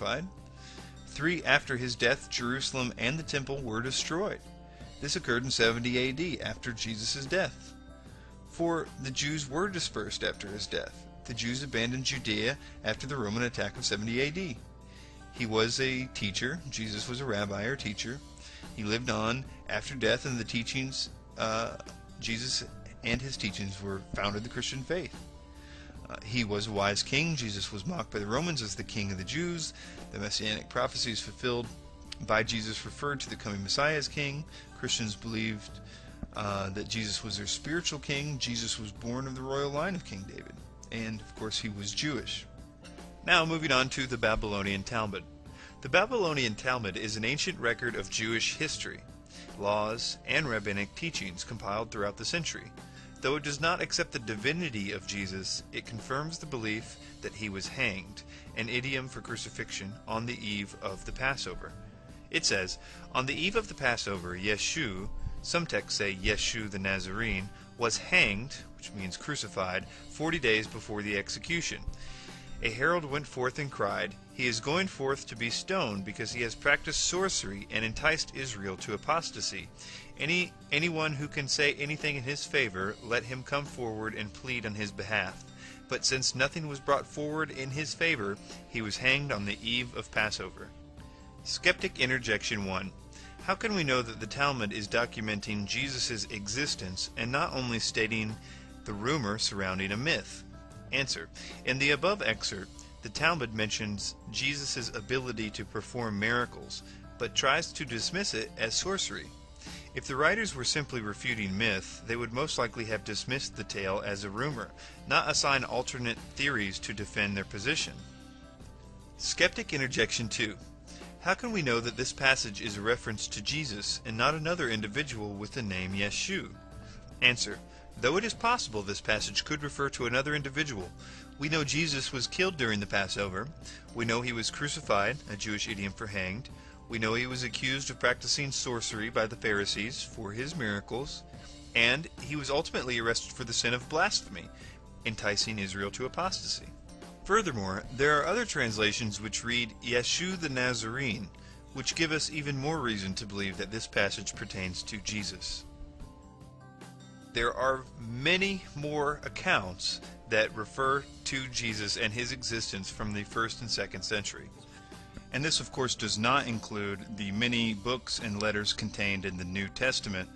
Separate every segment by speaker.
Speaker 1: fortified. 3. After his death, Jerusalem and the temple were destroyed. This occurred in 70 AD, after Jesus' death. 4. The Jews were dispersed after his death. The Jews abandoned Judea after the Roman attack of 70 AD. He was a teacher. Jesus was a rabbi or teacher. He lived on after death, and the teachings, uh, Jesus and his teachings were founded the Christian faith. Uh, he was a wise king. Jesus was mocked by the Romans as the king of the Jews. The messianic prophecies fulfilled by Jesus referred to the coming Messiah as king. Christians believed uh, that Jesus was their spiritual king. Jesus was born of the royal line of King David. And, of course, he was Jewish. Now, moving on to the Babylonian Talmud. The Babylonian Talmud is an ancient record of Jewish history, laws, and rabbinic teachings compiled throughout the century. Though it does not accept the divinity of Jesus, it confirms the belief that he was hanged, an idiom for crucifixion, on the eve of the Passover. It says, On the eve of the Passover, Yeshu, some texts say Yeshu the Nazarene, was hanged, which means crucified, forty days before the execution. A herald went forth and cried, He is going forth to be stoned, because he has practiced sorcery and enticed Israel to apostasy. Any anyone who can say anything in his favor, let him come forward and plead on his behalf. But since nothing was brought forward in his favor, he was hanged on the eve of Passover. Skeptic Interjection 1. How can we know that the Talmud is documenting Jesus' existence and not only stating the rumor surrounding a myth? Answer. In the above excerpt, the Talmud mentions Jesus' ability to perform miracles, but tries to dismiss it as sorcery. If the writers were simply refuting myth, they would most likely have dismissed the tale as a rumor, not assign alternate theories to defend their position. Skeptic Interjection 2. How can we know that this passage is a reference to Jesus and not another individual with the name Yeshu? Answer. Though it is possible this passage could refer to another individual, we know Jesus was killed during the Passover. We know he was crucified, a Jewish idiom for hanged. We know he was accused of practicing sorcery by the Pharisees for his miracles, and he was ultimately arrested for the sin of blasphemy, enticing Israel to apostasy. Furthermore, there are other translations which read Yeshu the Nazarene, which give us even more reason to believe that this passage pertains to Jesus. There are many more accounts that refer to Jesus and his existence from the first and second century. And this, of course, does not include the many books and letters contained in the New Testament,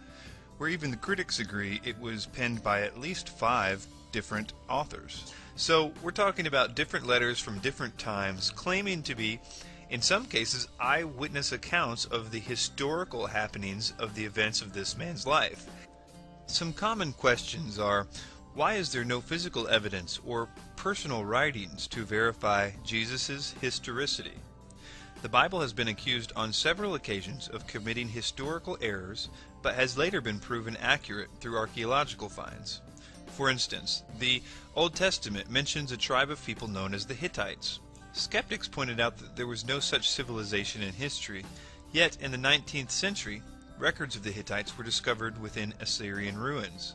Speaker 1: where even the critics agree it was penned by at least five different authors. So we're talking about different letters from different times claiming to be, in some cases, eyewitness accounts of the historical happenings of the events of this man's life. Some common questions are why is there no physical evidence or personal writings to verify Jesus' historicity? The Bible has been accused on several occasions of committing historical errors, but has later been proven accurate through archaeological finds. For instance, the Old Testament mentions a tribe of people known as the Hittites. Skeptics pointed out that there was no such civilization in history, yet in the 19th century, records of the Hittites were discovered within Assyrian ruins.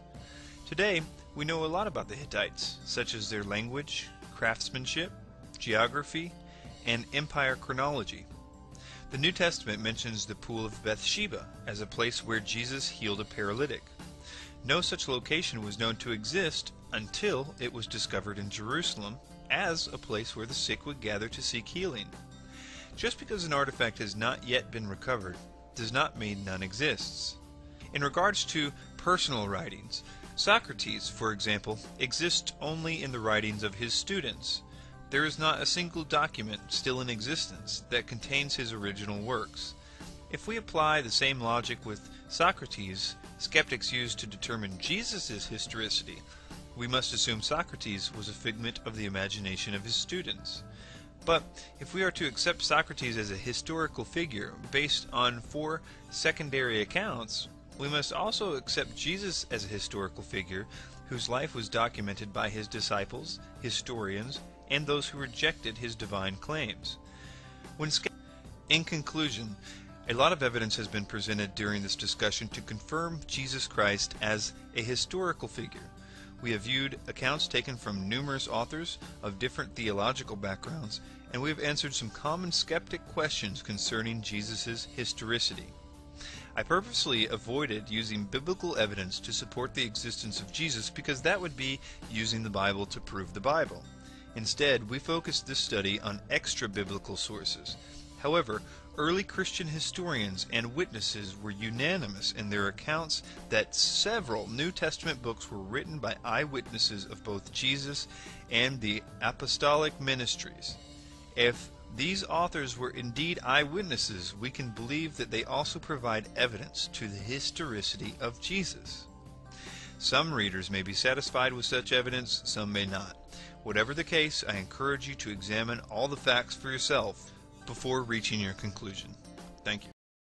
Speaker 1: Today, we know a lot about the Hittites, such as their language, craftsmanship, geography, and empire chronology. The New Testament mentions the Pool of Bethesda as a place where Jesus healed a paralytic. No such location was known to exist until it was discovered in Jerusalem as a place where the sick would gather to seek healing. Just because an artifact has not yet been recovered does not mean none exists. In regards to personal writings, Socrates, for example, exists only in the writings of his students. There is not a single document still in existence that contains his original works. If we apply the same logic with Socrates, skeptics use to determine Jesus' historicity, we must assume Socrates was a figment of the imagination of his students. But if we are to accept Socrates as a historical figure based on four secondary accounts, we must also accept Jesus as a historical figure whose life was documented by his disciples, historians, and those who rejected his divine claims. When in conclusion, a lot of evidence has been presented during this discussion to confirm Jesus Christ as a historical figure. We have viewed accounts taken from numerous authors of different theological backgrounds and we have answered some common skeptic questions concerning Jesus' historicity. I purposely avoided using biblical evidence to support the existence of Jesus because that would be using the Bible to prove the Bible. Instead, we focused this study on extra biblical sources. However, early Christian historians and witnesses were unanimous in their accounts that several New Testament books were written by eyewitnesses of both Jesus and the apostolic ministries. If these authors were indeed eyewitnesses, we can believe that they also provide evidence to the historicity of Jesus. Some readers may be satisfied with such evidence, some may not. Whatever the case, I encourage you to examine all the facts for yourself before reaching your conclusion. Thank you.